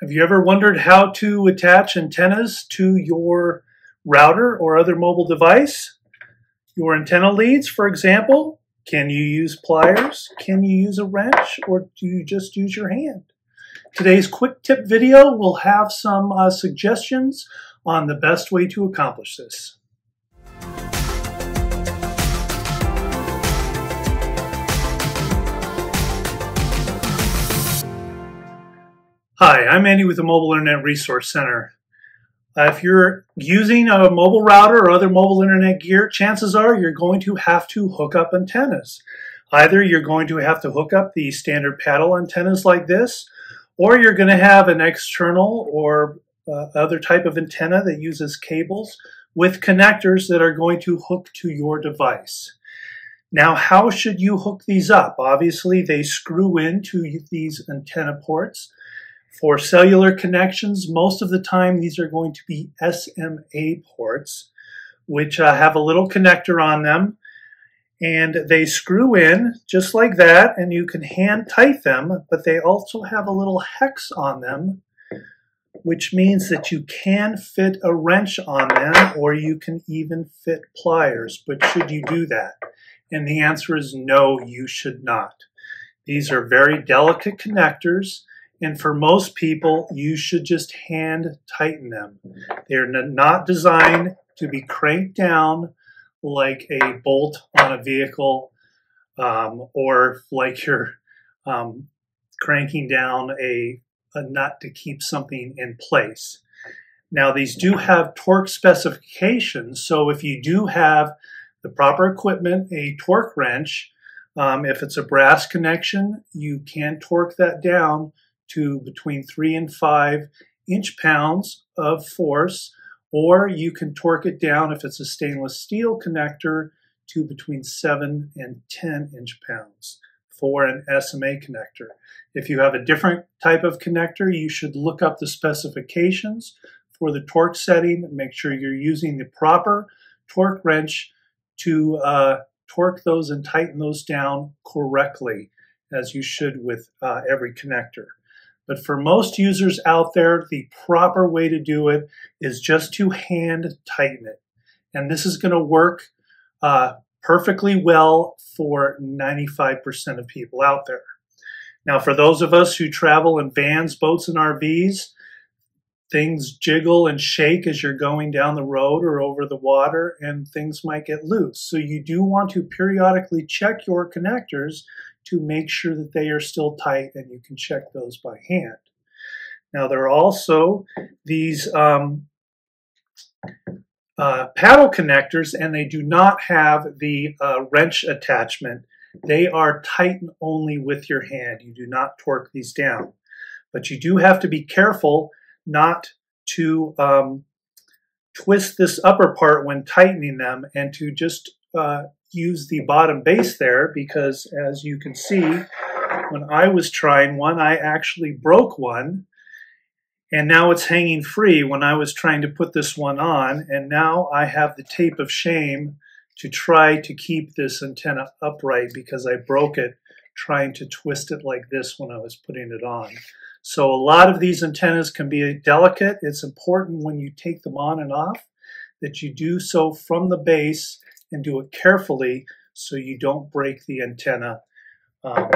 Have you ever wondered how to attach antennas to your router or other mobile device? Your antenna leads, for example, can you use pliers? Can you use a wrench? Or do you just use your hand? Today's quick tip video will have some uh, suggestions on the best way to accomplish this. Hi, I'm Andy with the Mobile Internet Resource Center. Uh, if you're using a mobile router or other mobile internet gear, chances are you're going to have to hook up antennas. Either you're going to have to hook up the standard paddle antennas like this, or you're going to have an external or uh, other type of antenna that uses cables with connectors that are going to hook to your device. Now, how should you hook these up? Obviously, they screw into these antenna ports. For cellular connections, most of the time these are going to be SMA ports, which uh, have a little connector on them. And they screw in just like that, and you can hand tight them, but they also have a little hex on them, which means that you can fit a wrench on them, or you can even fit pliers. But should you do that? And the answer is no, you should not. These are very delicate connectors and for most people, you should just hand tighten them. They're not designed to be cranked down like a bolt on a vehicle um, or like you're um, cranking down a, a nut to keep something in place. Now, these do have torque specifications, so if you do have the proper equipment, a torque wrench, um, if it's a brass connection, you can torque that down to between three and five inch pounds of force, or you can torque it down if it's a stainless steel connector to between seven and 10 inch pounds for an SMA connector. If you have a different type of connector, you should look up the specifications for the torque setting. And make sure you're using the proper torque wrench to uh, torque those and tighten those down correctly, as you should with uh, every connector. But for most users out there, the proper way to do it is just to hand tighten it. And this is going to work uh, perfectly well for 95% of people out there. Now, for those of us who travel in vans, boats, and RVs, things jiggle and shake as you're going down the road or over the water, and things might get loose. So you do want to periodically check your connectors to make sure that they are still tight and you can check those by hand. Now there are also these um, uh, paddle connectors and they do not have the uh, wrench attachment. They are tightened only with your hand. You do not torque these down. But you do have to be careful not to um, twist this upper part when tightening them and to just uh, use the bottom base there because as you can see, when I was trying one, I actually broke one and now it's hanging free when I was trying to put this one on and now I have the tape of shame to try to keep this antenna upright because I broke it trying to twist it like this when I was putting it on. So a lot of these antennas can be delicate. It's important when you take them on and off that you do so from the base and do it carefully so you don't break the antenna um,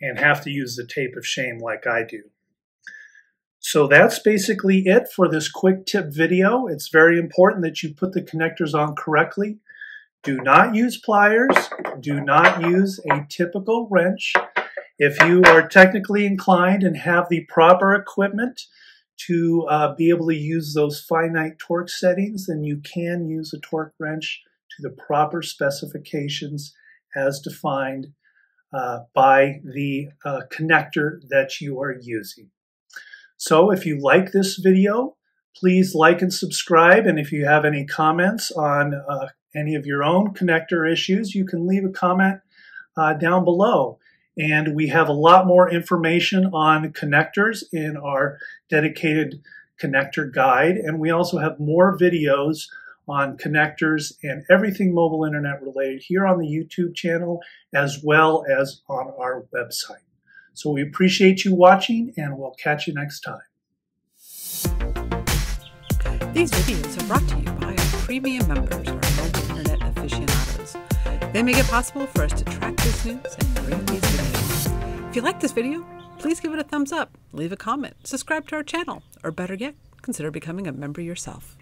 and have to use the tape of shame like I do. So that's basically it for this quick tip video. It's very important that you put the connectors on correctly. Do not use pliers. Do not use a typical wrench. If you are technically inclined and have the proper equipment to uh, be able to use those finite torque settings, then you can use a torque wrench to the proper specifications as defined uh, by the uh, connector that you are using. So if you like this video, please like and subscribe. And if you have any comments on uh, any of your own connector issues, you can leave a comment uh, down below. And we have a lot more information on connectors in our dedicated connector guide. And we also have more videos on connectors and everything mobile internet related here on the YouTube channel as well as on our website. So we appreciate you watching and we'll catch you next time. These videos are brought to you by our premium members, our mobile internet aficionados. They make it possible for us to track this news and bring these videos. If you like this video, please give it a thumbs up, leave a comment, subscribe to our channel, or better yet, consider becoming a member yourself.